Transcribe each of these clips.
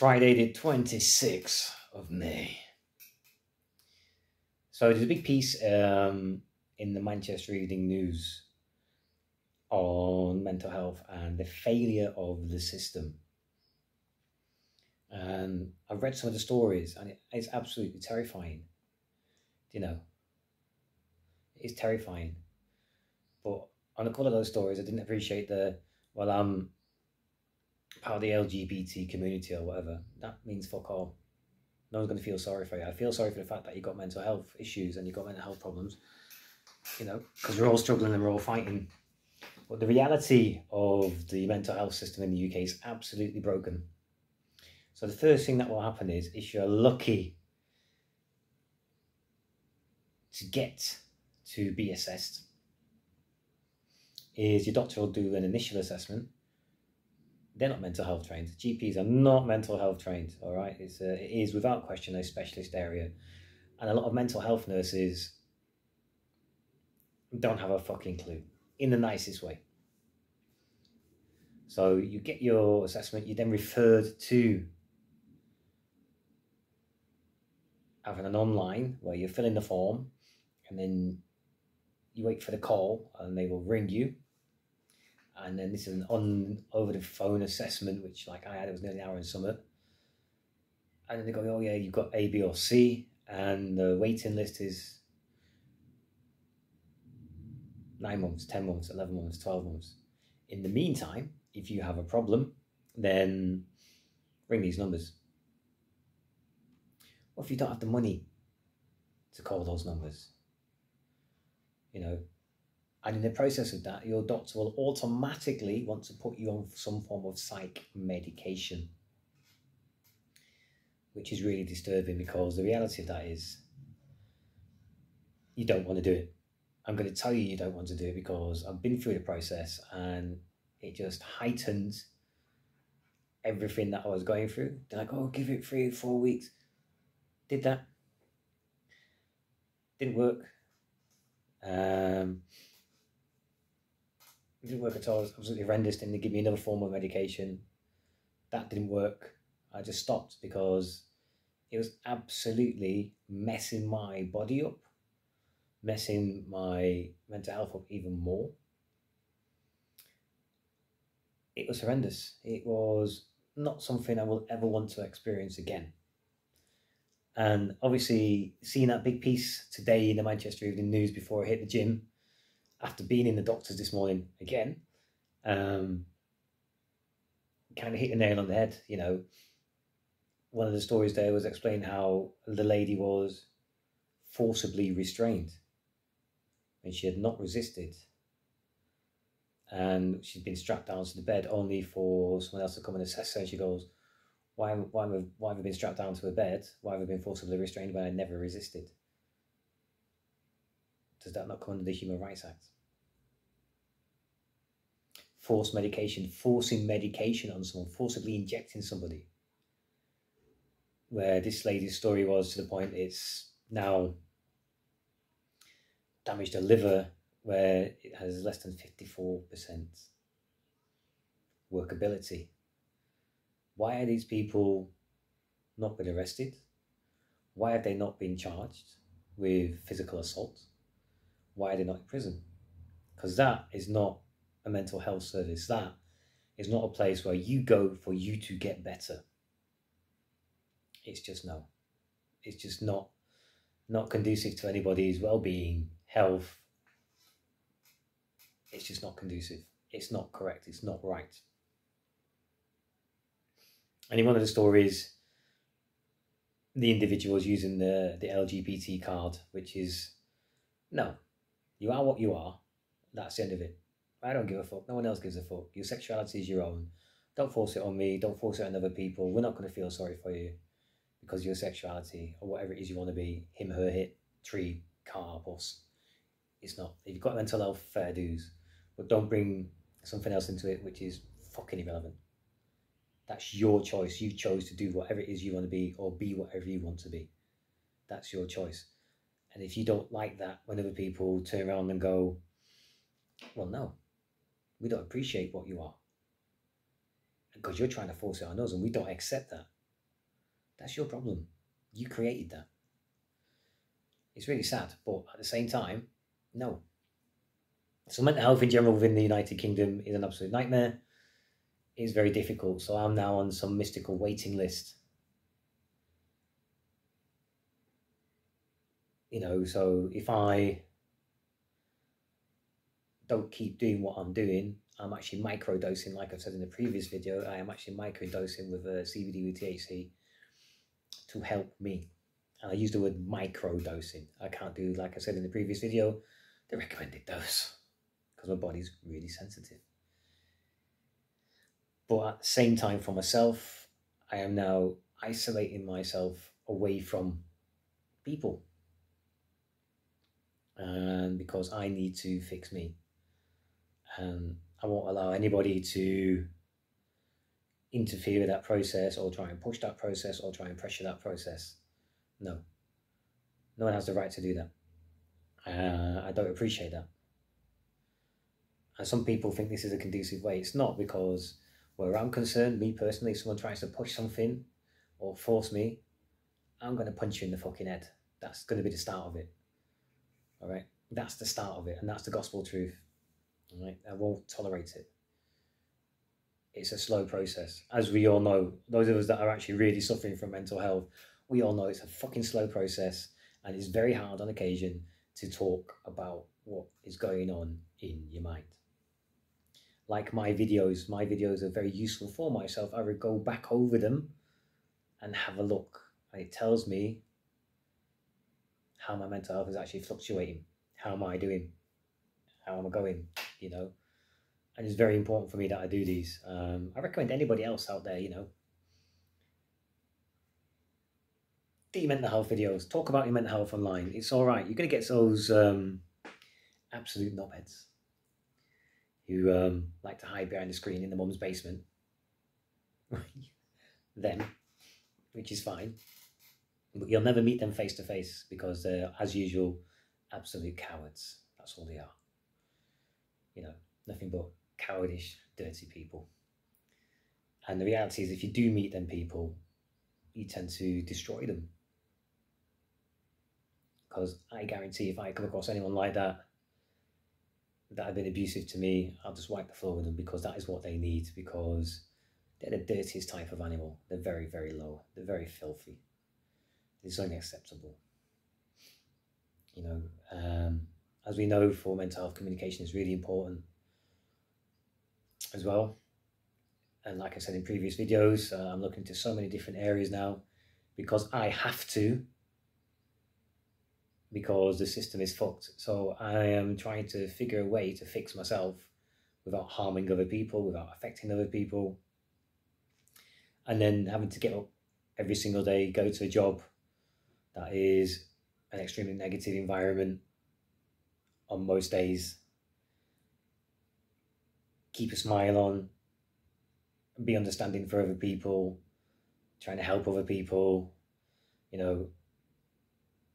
Friday, the 26th of May. So there's a big piece um, in the Manchester Evening News on mental health and the failure of the system. And I've read some of the stories, and it, it's absolutely terrifying. You know, it's terrifying. But on a couple of those stories, I didn't appreciate the well, I'm part of the LGBT community or whatever. That means fuck all. No one's going to feel sorry for you. I feel sorry for the fact that you've got mental health issues and you've got mental health problems. You know, because we're all struggling and we're all fighting. But the reality of the mental health system in the UK is absolutely broken. So the first thing that will happen is if you're lucky to get to be assessed, is your doctor will do an initial assessment. They're not mental health trained. GPs are not mental health trained. All right, it's a, it is without question a specialist area, and a lot of mental health nurses don't have a fucking clue in the nicest way. So you get your assessment, you then referred to having an online where you fill in the form and then you wait for the call and they will ring you. And then this is an on over the phone assessment, which like I had, it was nearly an hour in summer. And then they go, oh yeah, you've got A, B, or C, and the waiting list is nine months, 10 months, 11 months, 12 months. In the meantime, if you have a problem, then ring these numbers. What if you don't have the money to call those numbers? You know, and in the process of that, your doctor will automatically want to put you on some form of psych medication, which is really disturbing because the reality of that is you don't want to do it. I'm going to tell you you don't want to do it because I've been through the process and it just heightened everything that I was going through. They're like, oh, give it three four weeks. Did that. Didn't work. Um, it didn't work at all. It was absolutely horrendous. Then they give me another form of medication. That didn't work. I just stopped because it was absolutely messing my body up messing my mental health up even more. It was horrendous. It was not something I will ever want to experience again. And obviously, seeing that big piece today in the Manchester Evening News before I hit the gym, after being in the doctors this morning again, um, kind of hit the nail on the head. You know, one of the stories there was explained how the lady was forcibly restrained and she had not resisted. And she'd been strapped down to the bed only for someone else to come and assess her. And she goes, why, why, why have I been strapped down to a bed? Why have I been forcibly restrained when I never resisted? Does that not come under the Human Rights Act? Forced medication, forcing medication on someone, forcibly injecting somebody. Where this lady's story was to the point it's now damaged a liver where it has less than 54% workability. Why are these people not been arrested? Why have they not been charged with physical assault? Why are they not in prison? Because that is not a mental health service. That is not a place where you go for you to get better. It's just no. It's just not not conducive to anybody's well-being health, it's just not conducive. It's not correct. It's not right. And in one of the stories, the individual is using the, the LGBT card, which is no, you are what you are. That's the end of it. I don't give a fuck. No one else gives a fuck. Your sexuality is your own. Don't force it on me. Don't force it on other people. We're not going to feel sorry for you because your sexuality or whatever it is you want to be him, her, hit, tree, car, bus it's not. If you've got mental health, fair dues, but don't bring something else into it which is fucking irrelevant. That's your choice. You chose to do whatever it is you want to be or be whatever you want to be. That's your choice. And if you don't like that, when other people turn around and go, well, no, we don't appreciate what you are. Because you're trying to force it on us and we don't accept that. That's your problem. You created that. It's really sad, but at the same time, no. So mental health in general within the United Kingdom is an absolute nightmare. It's very difficult. So I'm now on some mystical waiting list. You know, so if I don't keep doing what I'm doing, I'm actually microdosing, like I've said in the previous video, I am actually microdosing with a CBD with THC to help me. And I use the word microdosing. I can't do, like I said in the previous video, the recommended dose because my body's really sensitive. But at the same time, for myself, I am now isolating myself away from people. And because I need to fix me and I won't allow anybody to interfere with that process or try and push that process or try and pressure that process. No. No one has the right to do that. Uh, I don't appreciate that. And some people think this is a conducive way. It's not because, where I'm concerned, me personally, if someone tries to push something or force me, I'm going to punch you in the fucking head. That's going to be the start of it. All right? That's the start of it. And that's the gospel truth. Right? I won't tolerate it. It's a slow process. As we all know, those of us that are actually really suffering from mental health, we all know it's a fucking slow process and it's very hard on occasion to talk about what is going on in your mind. Like my videos, my videos are very useful for myself. I would go back over them and have a look. It tells me how my mental health is actually fluctuating. How am I doing? How am I going? you know. And it's very important for me that I do these. Um, I recommend anybody else out there, you know, do mental health videos. Talk about your mental health online. It's all right. You're to get those um, absolute knobheads who um, like to hide behind the screen in the mum's basement. them, which is fine. But you'll never meet them face to face because they're, as usual, absolute cowards. That's all they are you know, nothing but cowardish, dirty people. And the reality is, if you do meet them people, you tend to destroy them. Because I guarantee if I come across anyone like that, that have been abusive to me, I'll just wipe the floor with them because that is what they need because they're the dirtiest type of animal. They're very, very low. They're very filthy. It's unacceptable. You know, um, as we know for mental health, communication is really important as well. And like I said in previous videos, uh, I'm looking into so many different areas now because I have to, because the system is fucked. So I am trying to figure a way to fix myself without harming other people, without affecting other people. And then having to get up every single day, go to a job that is an extremely negative environment on most days. Keep a smile on, be understanding for other people, trying to help other people, you know,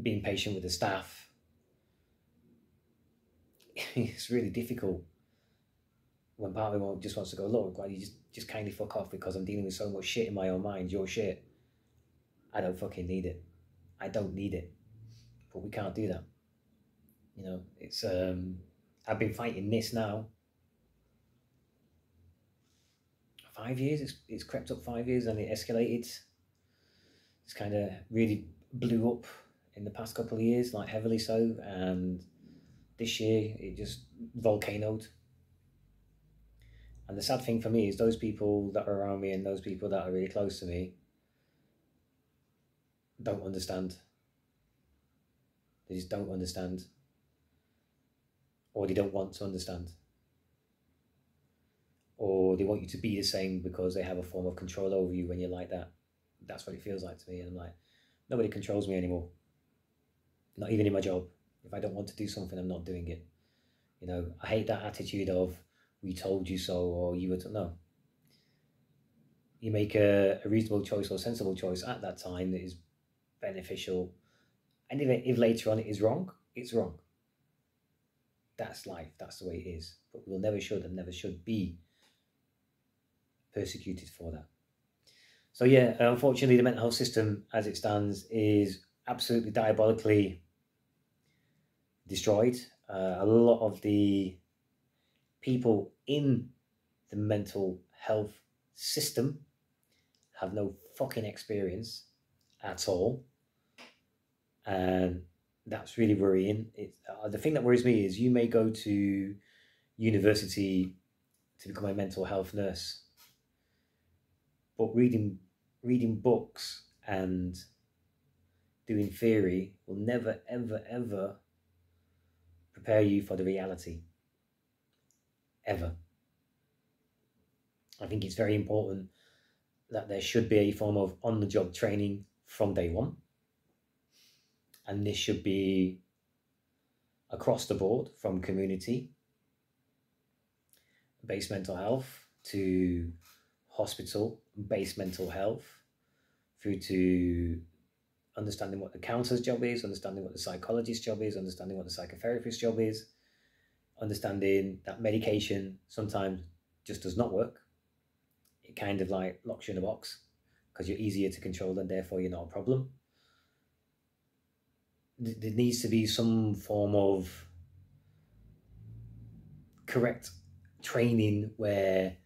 being patient with the staff. it's really difficult when part of me just wants to go, look, why you just, just kindly fuck off because I'm dealing with so much shit in my own mind, your shit. I don't fucking need it. I don't need it. But we can't do that. You know, it's um, I've been fighting this now. Five years. It's it's crept up five years and it escalated. It's kind of really blew up in the past couple of years, like heavily so, and this year it just volcanoed. And the sad thing for me is those people that are around me and those people that are really close to me don't understand. They just don't understand or they don't want to understand. Or they want you to be the same because they have a form of control over you when you're like that. That's what it feels like to me. And I'm like, nobody controls me anymore. Not even in my job. If I don't want to do something, I'm not doing it. You know, I hate that attitude of we told you so or you were to no. You make a, a reasonable choice or sensible choice at that time that is beneficial. And if, if later on it is wrong, it's wrong that's life, that's the way it is. But we will never should and never should be persecuted for that. So yeah, unfortunately, the mental health system as it stands is absolutely diabolically destroyed. Uh, a lot of the people in the mental health system have no fucking experience at all. And that's really worrying. It, uh, the thing that worries me is you may go to university to become a mental health nurse, but reading reading books and doing theory will never, ever, ever prepare you for the reality. Ever. I think it's very important that there should be a form of on the job training from day one. And this should be across the board from community based mental health to hospital based mental health through to understanding what the counselor's job is, understanding what the psychologist's job is, understanding what the psychotherapist's job is, understanding that medication sometimes just does not work. It kind of like locks you in a box because you're easier to control and therefore you're not a problem. There needs to be some form of correct training where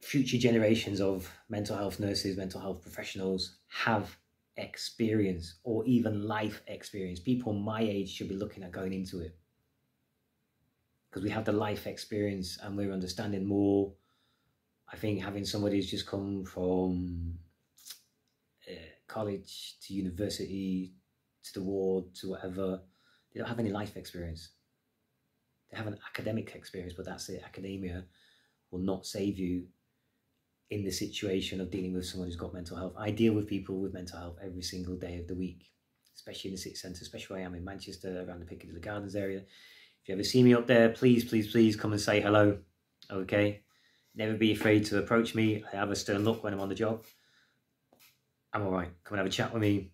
future generations of mental health nurses, mental health professionals have experience or even life experience. People my age should be looking at going into it because we have the life experience and we're understanding more. I think having somebody who's just come from uh, college to university to the ward to whatever, they don't have any life experience. They have an academic experience, but that's it. Academia will not save you in the situation of dealing with someone who's got mental health. I deal with people with mental health every single day of the week, especially in the city centre, especially where I am in Manchester, around the Piccadilly Gardens area. If you ever see me up there, please, please, please come and say hello. Okay? Never be afraid to approach me. I have a stern look when I'm on the job. I'm all right. Come and have a chat with me.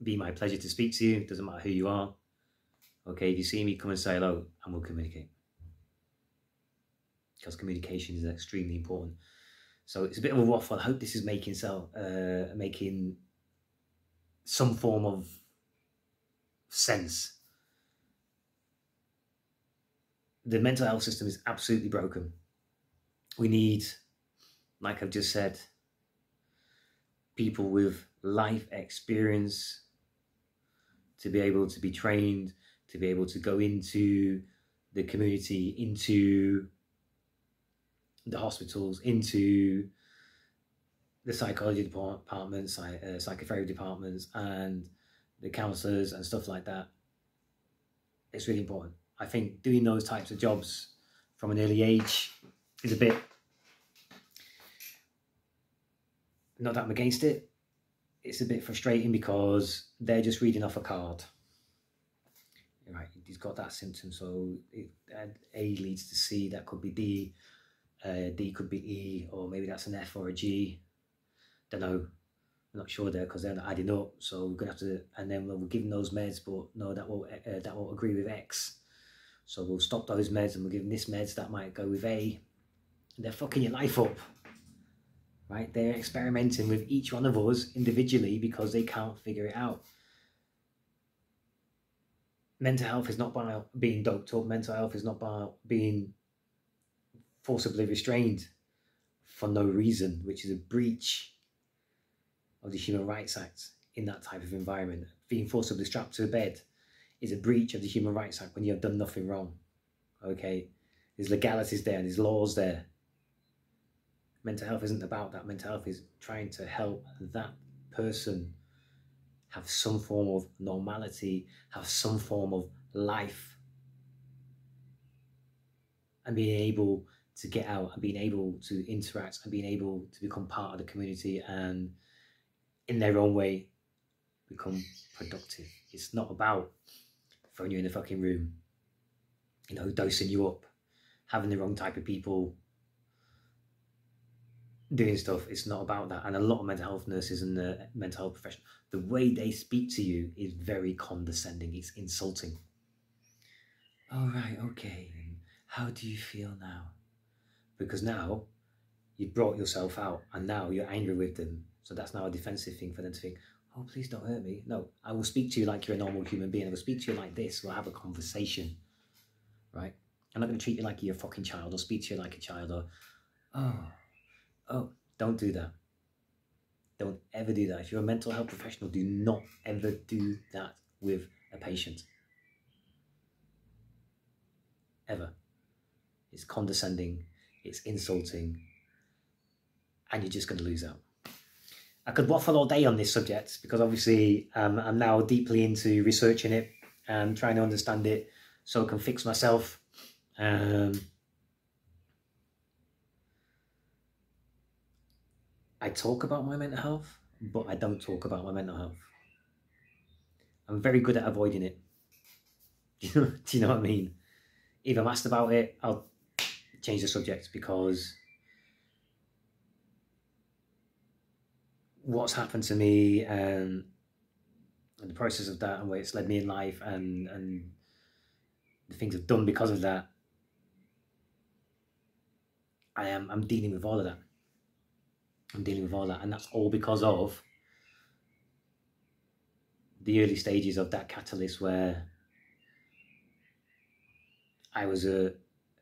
Be my pleasure to speak to you. Doesn't matter who you are. Okay, if you see me, come and say hello and we'll communicate. Because communication is extremely important. So it's a bit of a waffle. I hope this is making uh, making some form of sense. The mental health system is absolutely broken. We need, like I've just said, people with life experience to be able to be trained, to be able to go into the community, into the hospitals into the psychology departments, uh, psychotherapy departments, and the counsellors and stuff like that. It's really important. I think doing those types of jobs from an early age is a bit. Not that I'm against it. It's a bit frustrating because they're just reading off a card. Right, he's got that symptom, so it, A leads to C. That could be D uh, D could be E, or maybe that's an F or a G. Don't know. I'm not sure there because they're not adding up. So we're gonna have to, and then we're giving those meds, but no, that won't uh, that won't agree with X. So we'll stop those meds and we're giving this meds that might go with A. They're fucking your life up, right? They're experimenting with each one of us individually because they can't figure it out. Mental health is not by being doped up. Mental health is not by being forcibly restrained for no reason, which is a breach of the Human Rights Act in that type of environment. Being forcibly strapped to a bed is a breach of the Human Rights Act when you have done nothing wrong. Okay? There's legalities there, there's laws there. Mental health isn't about that. Mental health is trying to help that person have some form of normality, have some form of life, and being able to get out and being able to interact and being able to become part of the community and in their own way become productive. It's not about throwing you in a fucking room, you know, dosing you up, having the wrong type of people doing stuff. It's not about that. And a lot of mental health nurses and the mental health profession, the way they speak to you is very condescending. It's insulting. All right, okay. How do you feel now? because now you brought yourself out and now you're angry with them. So that's now a defensive thing for them to think, oh, please don't hurt me. No, I will speak to you like you're a normal human being. I will speak to you like this. We'll have a conversation, right? I'm not going to treat you like you're a fucking child or speak to you like a child or, oh, oh, don't do that. Don't ever do that. If you're a mental health professional, do not ever do that with a patient. Ever. It's condescending, it's insulting, and you're just going to lose out. I could waffle all day on this subject because obviously um, I'm now deeply into researching it and trying to understand it so I can fix myself. Um, I talk about my mental health, but I don't talk about my mental health. I'm very good at avoiding it. Do you know, what I mean? If I'm asked about it, I'll change the subject because what's happened to me and, and the process of that and where it's led me in life and and the things I've done because of that. I am I'm dealing with all of that. I'm dealing with all that, and that's all because of the early stages of that catalyst where I was uh,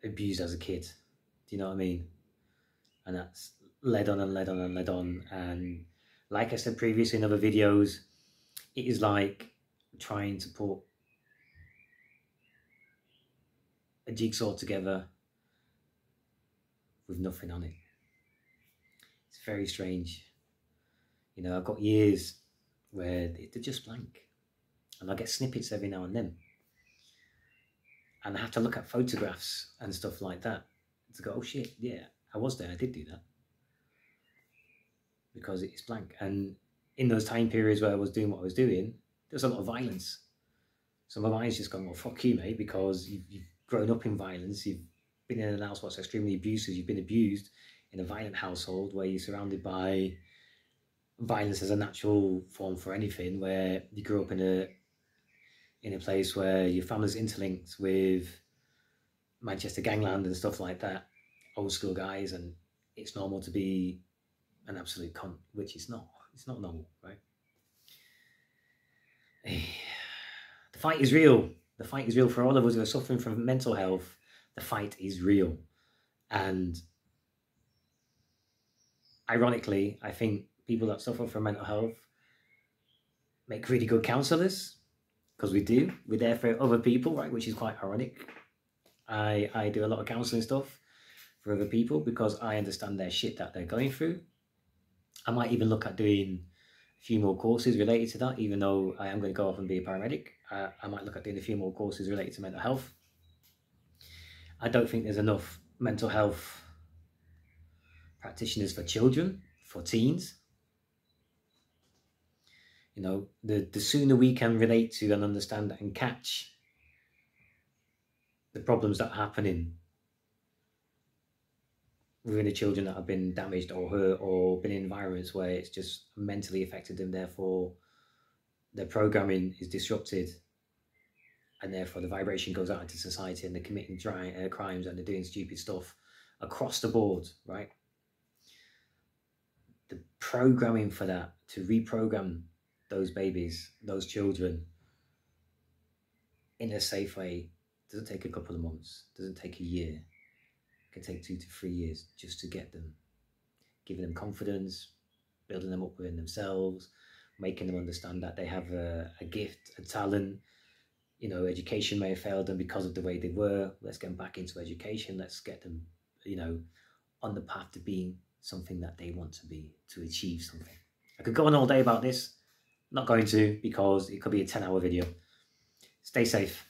abused as a kid. Do you know what I mean? And that's led on and led on and led on. And like I said previously in other videos, it is like trying to put a jigsaw together with nothing on it. Very strange. You know, I've got years where they're just blank. And I get snippets every now and then. And I have to look at photographs and stuff like that to go, oh shit, yeah, I was there, I did do that. Because it's blank. And in those time periods where I was doing what I was doing, there's a lot of violence. So my mind's just going, well, fuck you, mate, because you've, you've grown up in violence, you've been in an house what's extremely abusive, you've been abused in a violent household where you're surrounded by violence as a natural form for anything, where you grew up in a in a place where your family's interlinked with Manchester gangland and stuff like that, old school guys, and it's normal to be an absolute cunt, which it's not. It's not normal, right? The fight is real. The fight is real for all of us who are suffering from mental health. The fight is real. And ironically, I think people that suffer from mental health make really good counselors because we do. We're there for other people, right? Which is quite ironic. I I do a lot of counselling stuff for other people because I understand their shit that they're going through. I might even look at doing a few more courses related to that, even though I am going to go off and be a paramedic. Uh, I might look at doing a few more courses related to mental health. I don't think there's enough mental health practitioners for children, for teens, you know, the, the sooner we can relate to and understand and catch the problems that are happening within the children that have been damaged or hurt or been in environments where it's just mentally affected them, therefore their programming is disrupted and therefore the vibration goes out into society and they're committing dry, uh, crimes and they're doing stupid stuff across the board, right? Programming for that to reprogram those babies, those children, in a safe way doesn't take a couple of months, doesn't take a year. It can take two to three years just to get them, giving them confidence, building them up within themselves, making them understand that they have a, a gift, a talent. You know, education may have failed them because of the way they were. Let's get them back into education. Let's get them, you know, on the path to being something that they want to be, to achieve something. I could go on all day about this. Not going to because it could be a 10 hour video. Stay safe.